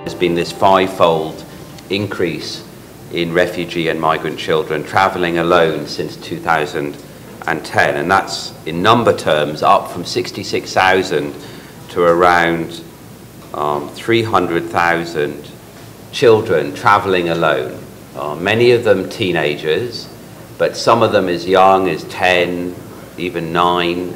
There's been this fivefold increase in refugee and migrant children traveling alone since 2010. And that's, in number terms, up from 66,000 to around um, 300,000 children traveling alone. Uh, many of them teenagers, but some of them as young as 10, even 9,